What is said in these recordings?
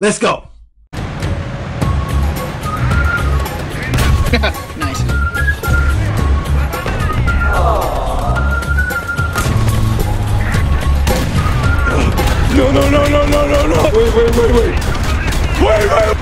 Let's go. nice. No, no, no, no, no, no, no. Wait, wait, wait, wait. Wait, wait.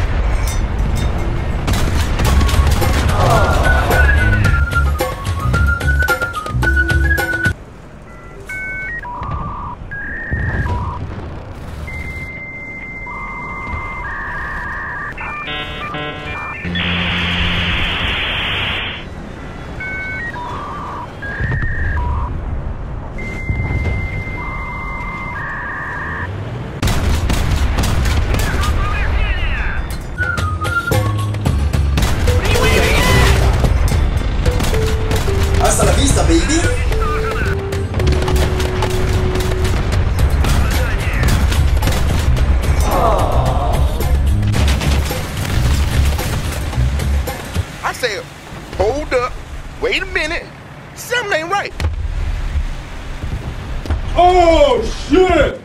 Oh, shit.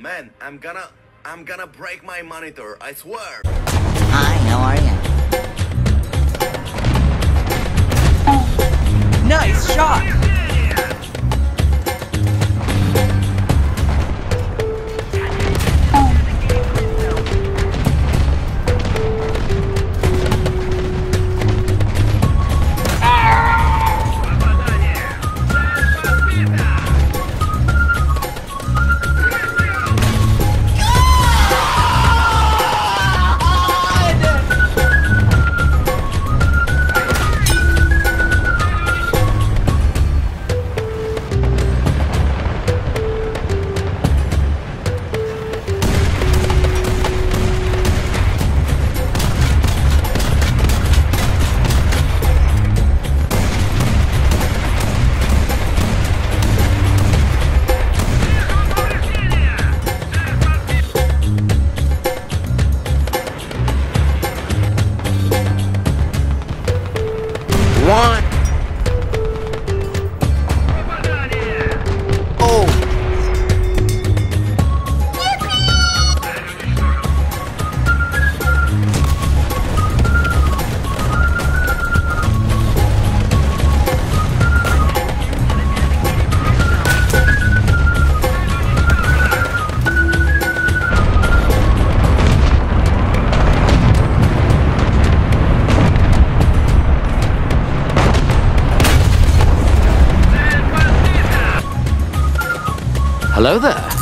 Man, I'm gonna I'm gonna break my monitor, I swear. Hi, how are you? Nice shot. One. Hello there.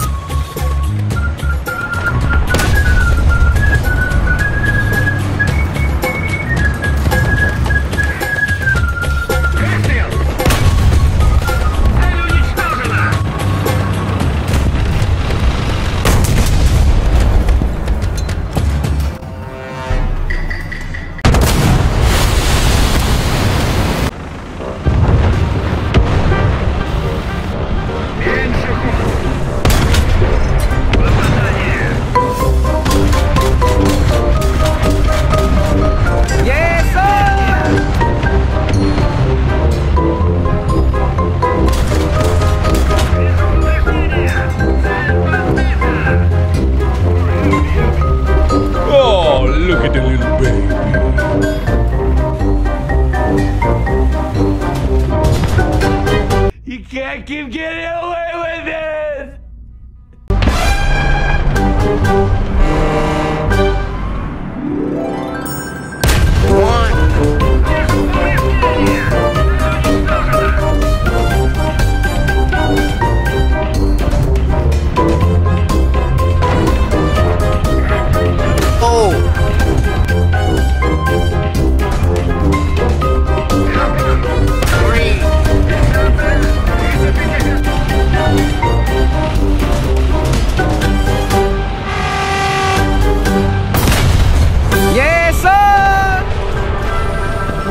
Can't keep getting away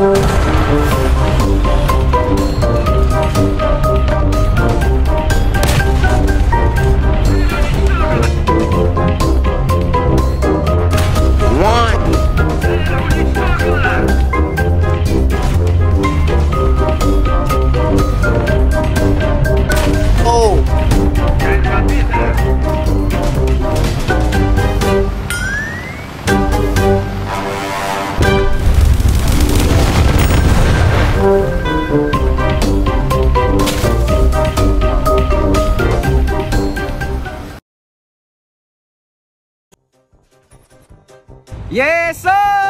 Oh! Yes, sir!